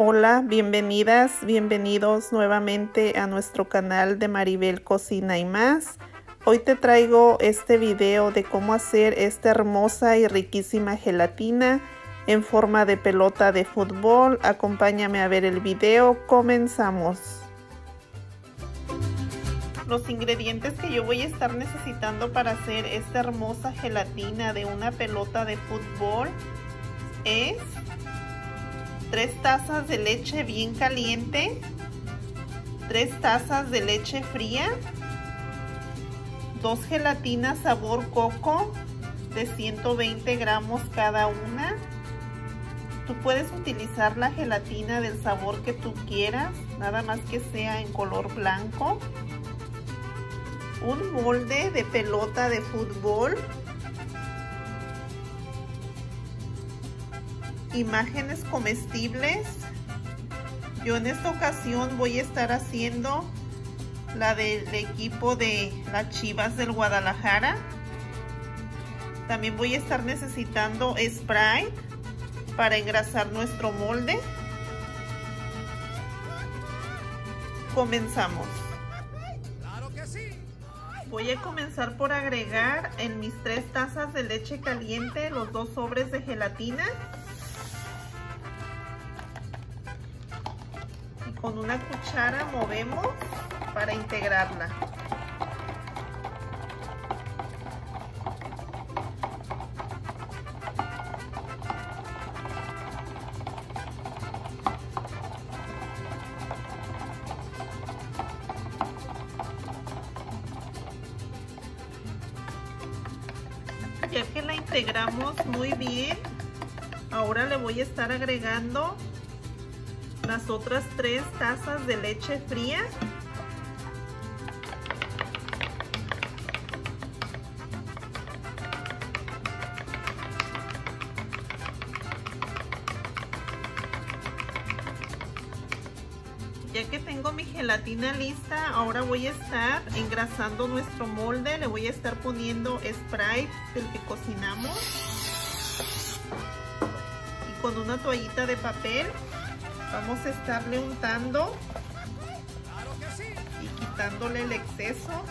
Hola, bienvenidas, bienvenidos nuevamente a nuestro canal de Maribel Cocina y más. Hoy te traigo este video de cómo hacer esta hermosa y riquísima gelatina en forma de pelota de fútbol. Acompáñame a ver el video, comenzamos. Los ingredientes que yo voy a estar necesitando para hacer esta hermosa gelatina de una pelota de fútbol es 3 tazas de leche bien caliente, 3 tazas de leche fría, 2 gelatinas sabor coco de 120 gramos cada una. Tú puedes utilizar la gelatina del sabor que tú quieras, nada más que sea en color blanco. Un molde de pelota de fútbol imágenes comestibles. Yo en esta ocasión voy a estar haciendo la del equipo de las Chivas del Guadalajara. También voy a estar necesitando Sprite para engrasar nuestro molde. Comenzamos. Voy a comenzar por agregar en mis tres tazas de leche caliente los dos sobres de gelatina. Con una cuchara movemos para integrarla. Ya que la integramos muy bien, ahora le voy a estar agregando las otras tres tazas de leche fría. Ya que tengo mi gelatina lista, ahora voy a estar engrasando nuestro molde. Le voy a estar poniendo Sprite del que cocinamos. Y con una toallita de papel Vamos a estarle untando y quitándole el exceso.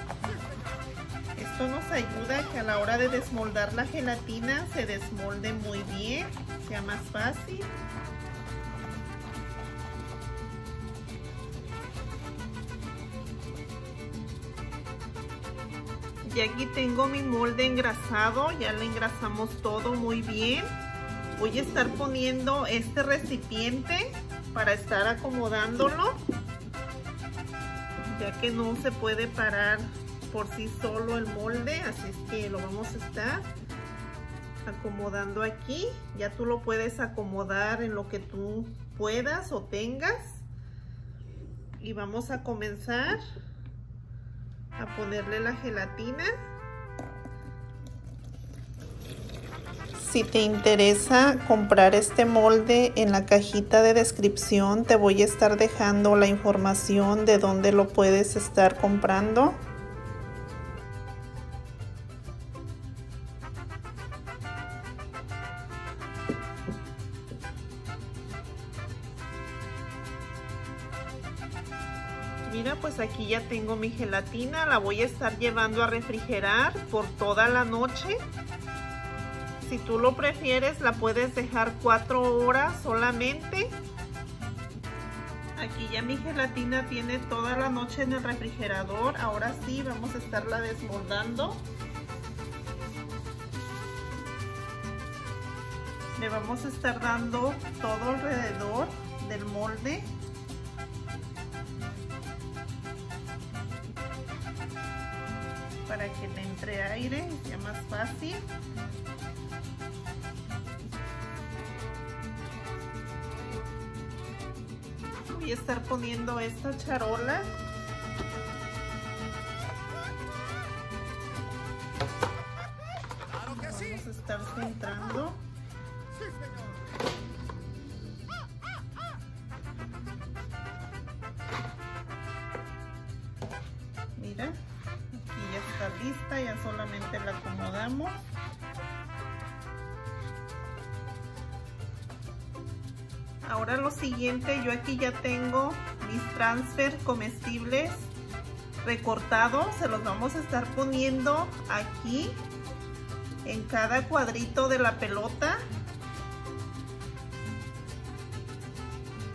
Esto nos ayuda a que a la hora de desmoldar la gelatina se desmolde muy bien, sea más fácil. Y aquí tengo mi molde engrasado, ya le engrasamos todo muy bien. Voy a estar poniendo este recipiente para estar acomodándolo ya que no se puede parar por sí solo el molde así es que lo vamos a estar acomodando aquí. Ya tú lo puedes acomodar en lo que tú puedas o tengas. Y vamos a comenzar a ponerle la gelatina Si te interesa comprar este molde, en la cajita de descripción te voy a estar dejando la información de dónde lo puedes estar comprando. Mira, pues aquí ya tengo mi gelatina, la voy a estar llevando a refrigerar por toda la noche si tú lo prefieres, la puedes dejar cuatro horas solamente. Aquí ya mi gelatina tiene toda la noche en el refrigerador. Ahora sí, vamos a estarla desmoldando. Le vamos a estar dando todo alrededor del molde. Entre aire sea más fácil. voy a estar poniendo esta charola. Vamos a estar centrando Ahora lo siguiente, yo aquí ya tengo mis transfer comestibles recortados. Se los vamos a estar poniendo aquí en cada cuadrito de la pelota.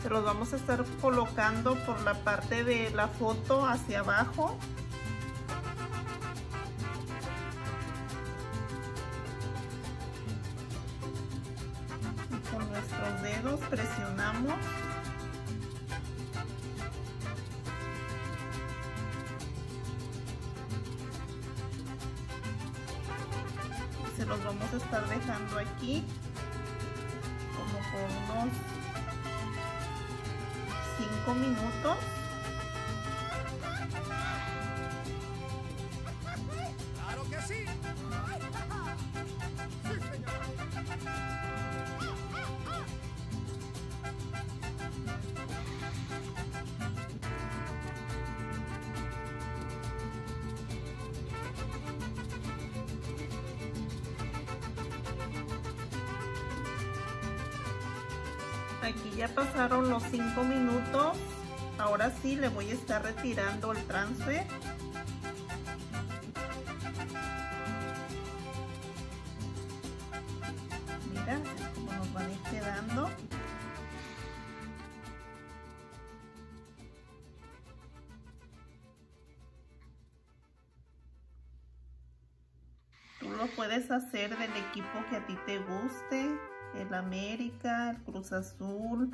Se los vamos a estar colocando por la parte de la foto hacia abajo. Presionamos. Se los vamos a estar dejando aquí como por unos 5 minutos Aquí ya pasaron los 5 minutos. Ahora sí le voy a estar retirando el transfer. Mira, como nos van a ir quedando. Puedes hacer del equipo que a ti te guste el América, el Cruz Azul.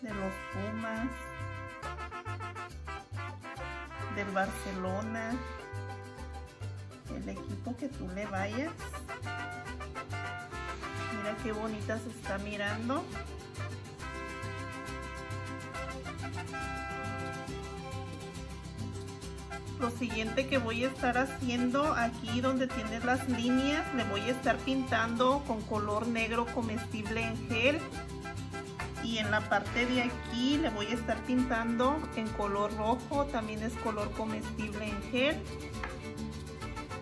De los Pumas. Del Barcelona. El equipo que tú le vayas. Mira qué bonita se está mirando. Lo siguiente que voy a estar haciendo aquí donde tienes las líneas le voy a estar pintando con color negro comestible en gel. Y en la parte de aquí le voy a estar pintando en color rojo también es color comestible en gel.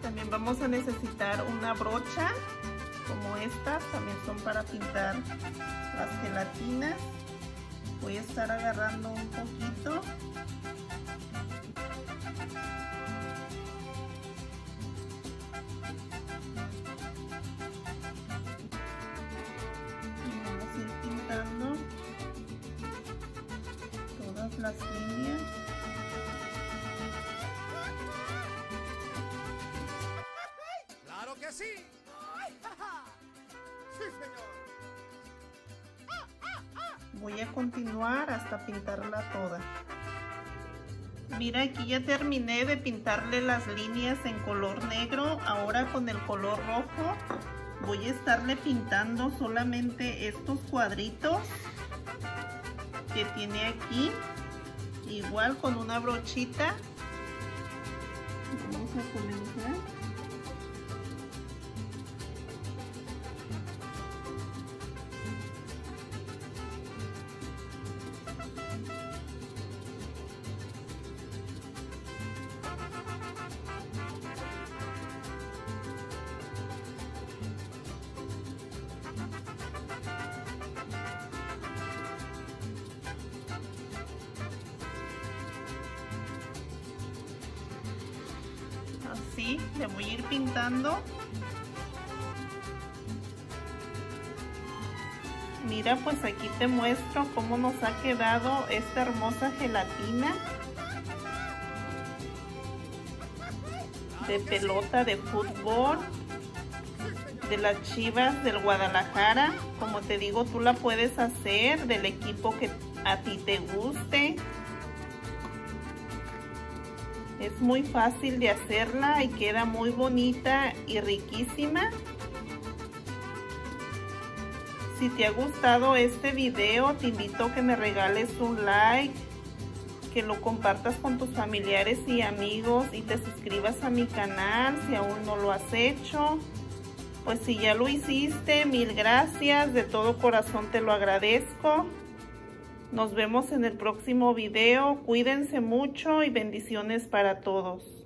También vamos a necesitar una brocha como estas también son para pintar las gelatinas. Voy a estar agarrando un poquito las líneas. ¡Claro que sí! ¡Sí, señor! Voy a continuar hasta pintarla toda. Mira, aquí ya terminé de pintarle las líneas en color negro. Ahora con el color rojo voy a estarle pintando solamente estos cuadritos que tiene aquí igual con una brochita vamos a comenzar le voy a ir pintando. Mira pues aquí te muestro cómo nos ha quedado esta hermosa gelatina de pelota de fútbol de las chivas del Guadalajara. Como te digo tú la puedes hacer del equipo que a ti te guste es muy fácil de hacerla y queda muy bonita y riquísima. Si te ha gustado este video, te invito a que me regales un like, que lo compartas con tus familiares y amigos y te suscribas a mi canal si aún no lo has hecho. Pues si ya lo hiciste, mil gracias, de todo corazón te lo agradezco. Nos vemos en el próximo video. Cuídense mucho y bendiciones para todos.